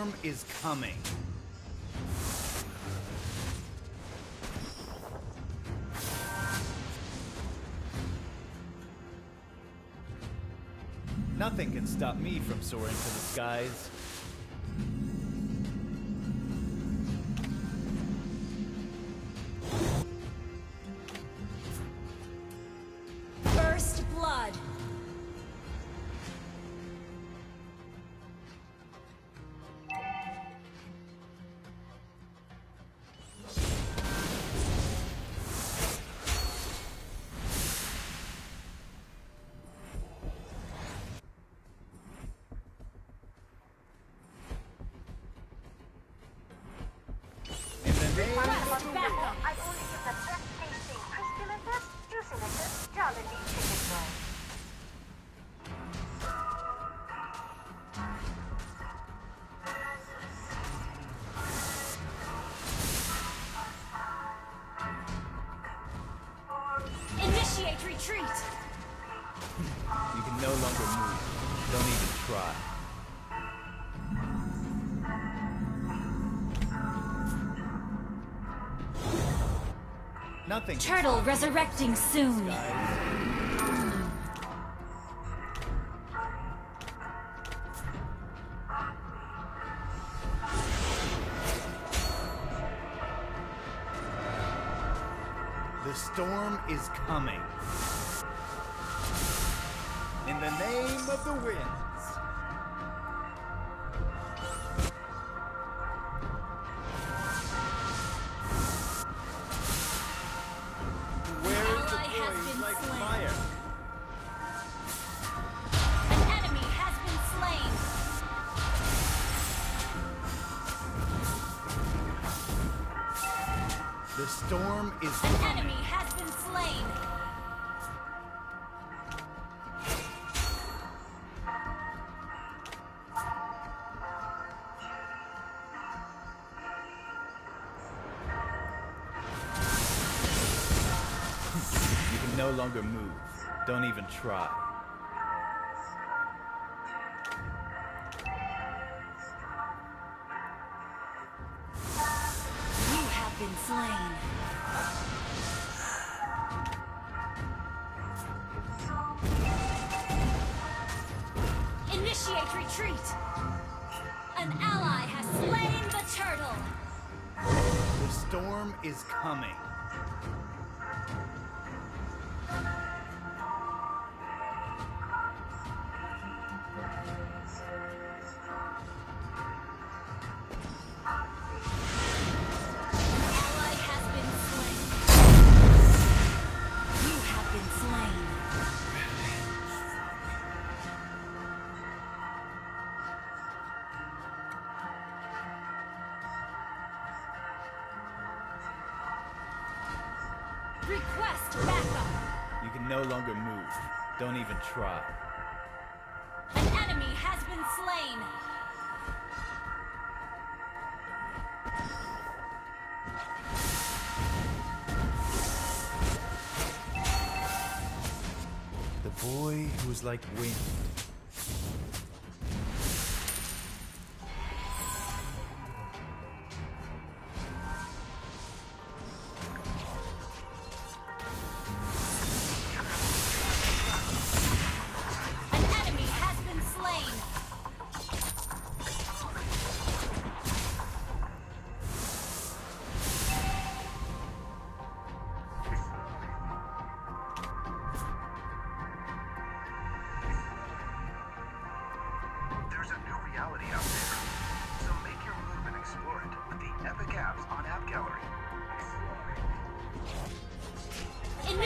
Storm is coming. Nothing can stop me from soaring to the skies. No longer move. Don't even try. Nothing. Turtle resurrecting soon. skies. The storm is coming. In the name of the winds. No longer move. Don't even try. You have been slain. Initiate retreat. An ally has slain the turtle. The storm is coming. Request backup. You can no longer move. Don't even try. An enemy has been slain. The boy who was like wind.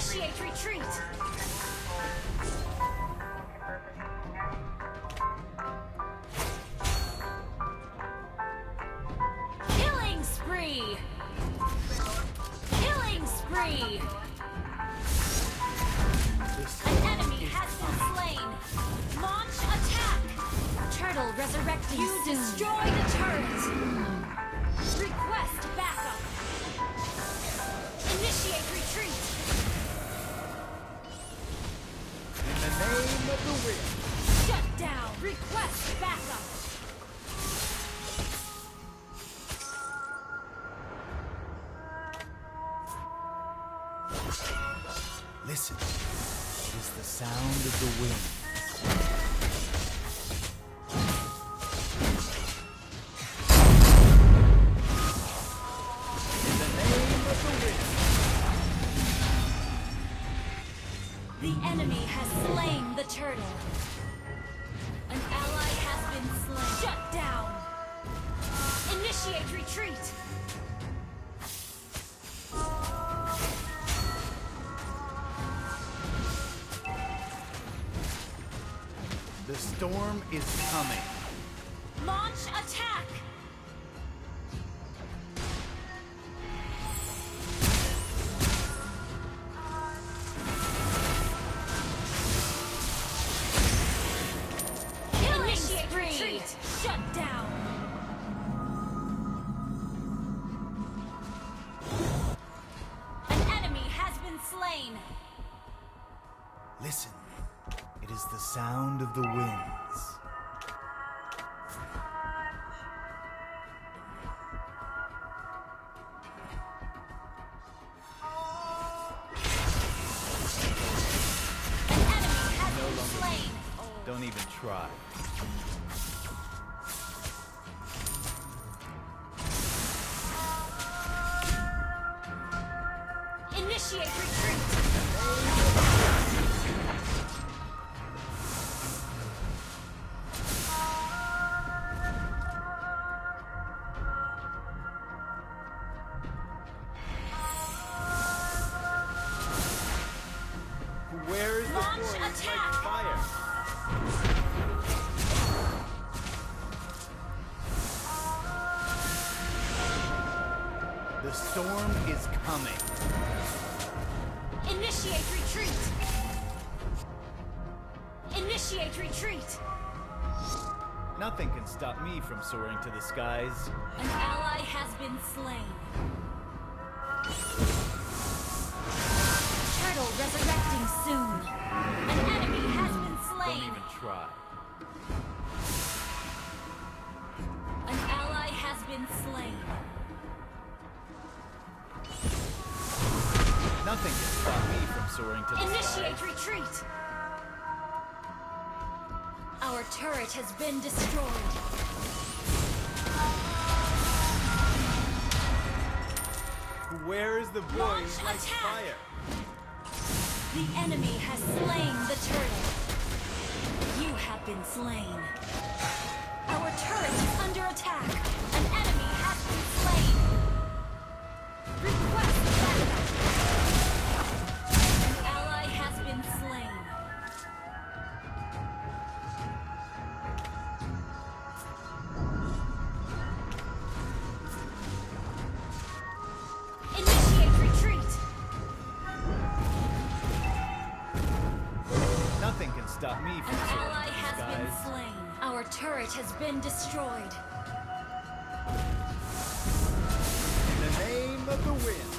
Initiate retreat! Killing spree! Killing spree! An enemy has been slain! Launch attack! Turtle resurrecting You soon. destroy the turret! Request backup! Initiate retreat! Name of the wind. Shut down! Request backup! Listen. It is the sound of the wind. Storm is coming. Launch attack! Don't The storm is coming. Initiate retreat! Initiate retreat! Nothing can stop me from soaring to the skies. An ally has been slain. Turtle resurrecting soon. An enemy has been slain. Don't even try. An ally has been slain. Nothing can stop me from soaring to the Initiate retreat! Our turret has been destroyed. Where is the boy Launch attack! fire? The enemy has slain the turtle. You have been slain. Has been destroyed. In the name of the winds.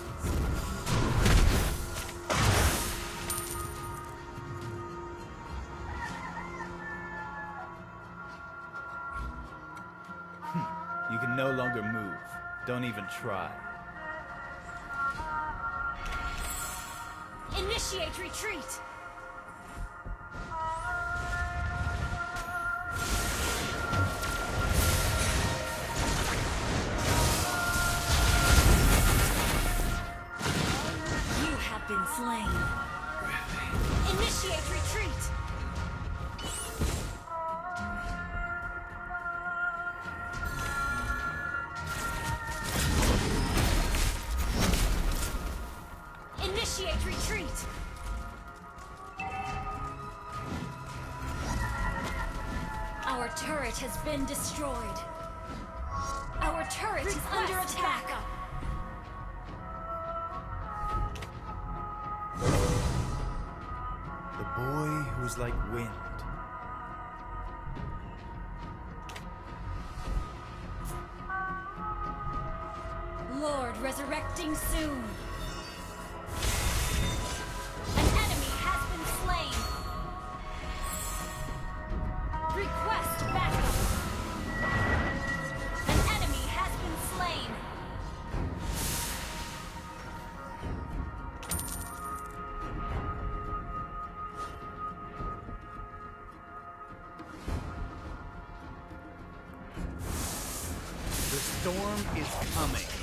Hmm. You can no longer move. Don't even try. Initiate retreat. Our turret has been destroyed. Our turret Request is under attack. Backup. The boy who's like wind. Lord resurrecting soon. Storm is coming.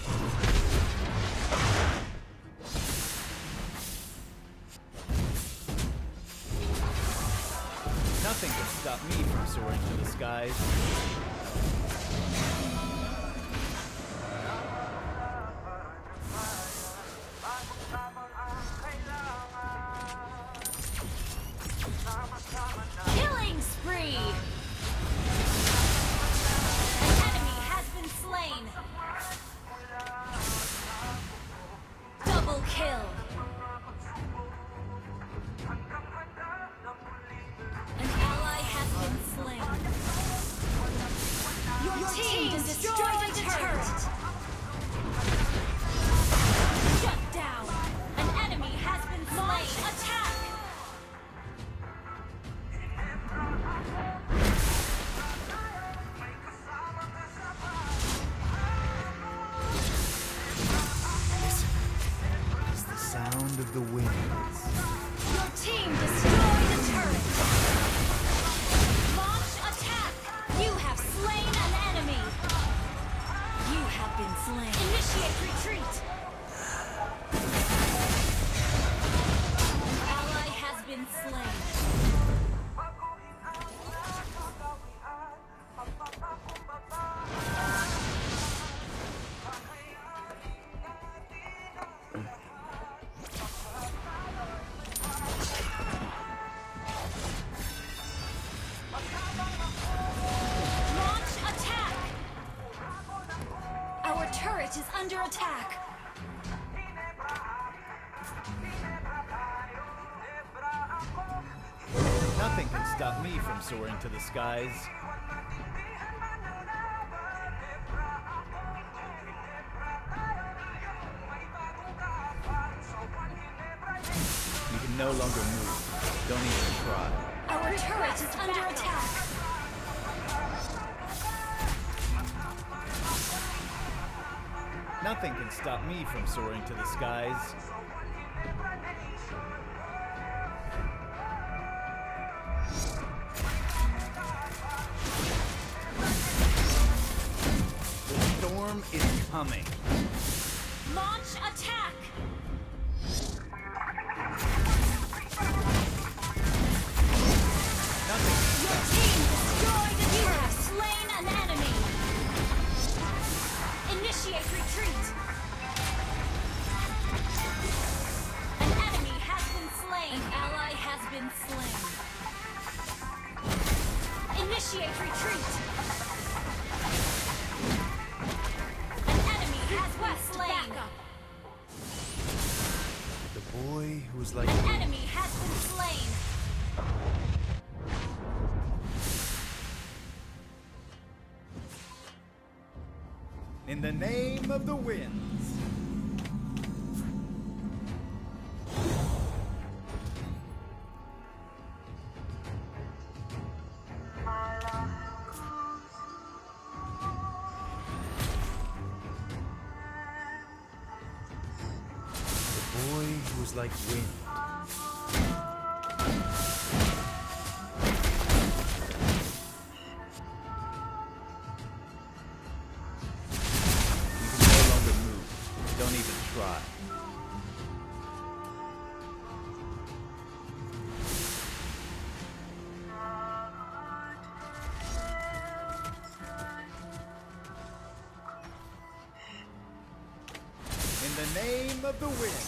Soaring to the skies. You can no longer move. Don't even try. Our turret is under attack. Nothing can stop me from soaring to the skies. Coming. Launch attack. Nothing. Your team destroyed a You have slain an enemy. Initiate retreat. An enemy has been slain. An ally has been slain. Initiate retreat. Was like An enemy has been slain. in the name of the winds. The name of the wind.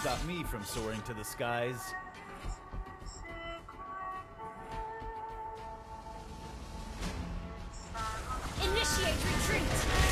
Stop me from soaring to the skies. Initiate retreat.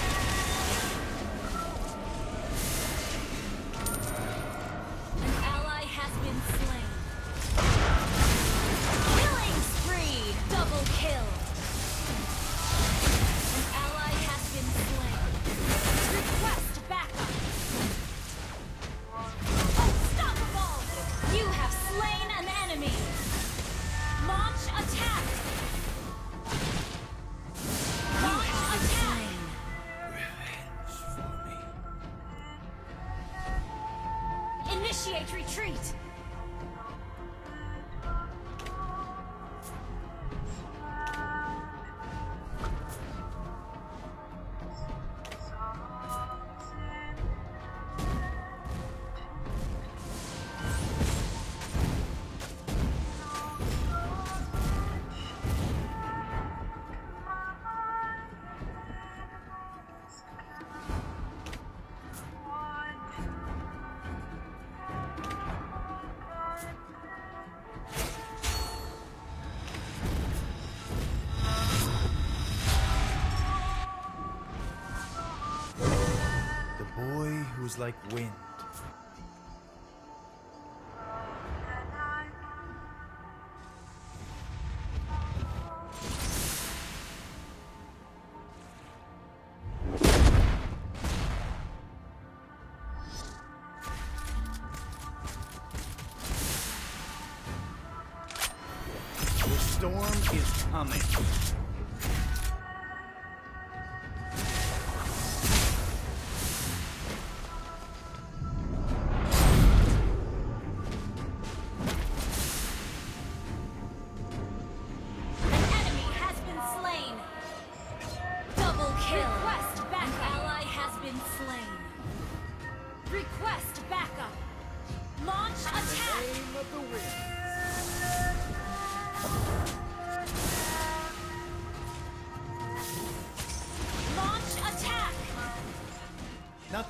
like wind. The storm is coming.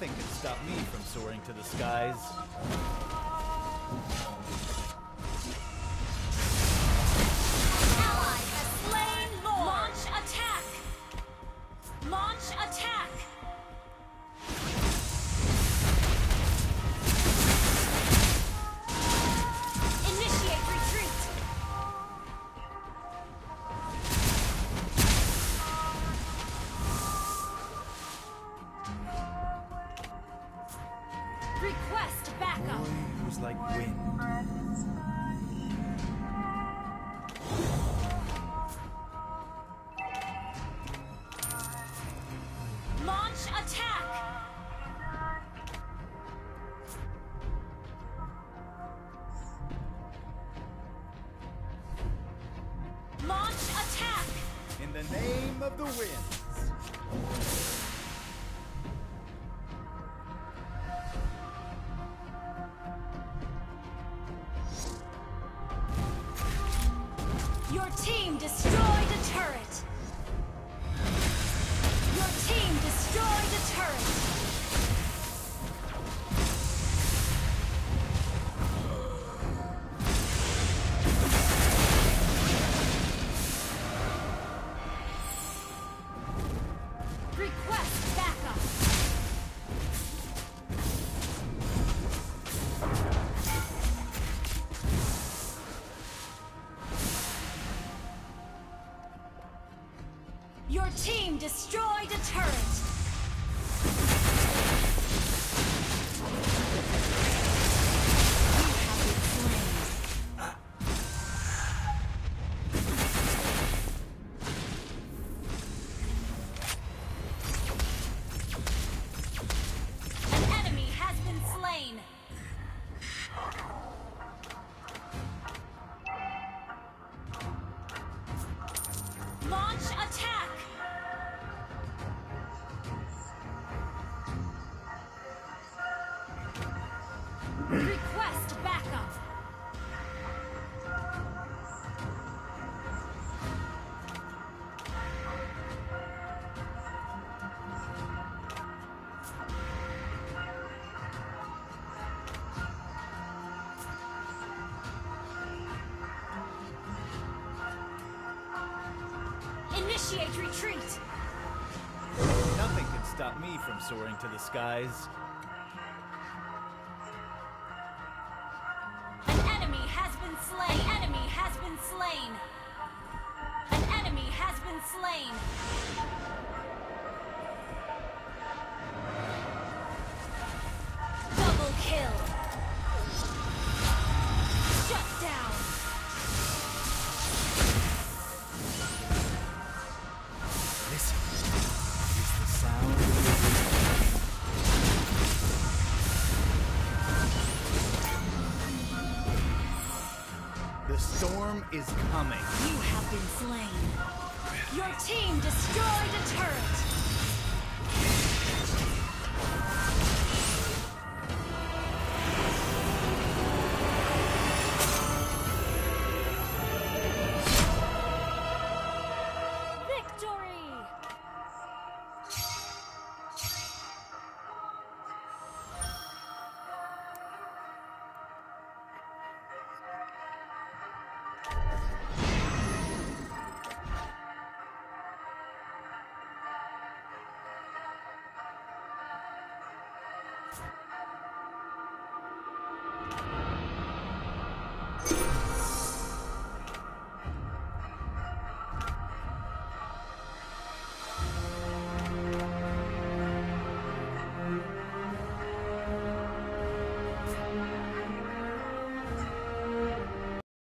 Nothing can stop me from soaring to the skies. Launch retreat! Nothing can stop me from soaring to the skies. An enemy has been slain! An enemy has been slain! An enemy has been slain! Slain. Your team destroyed a turret.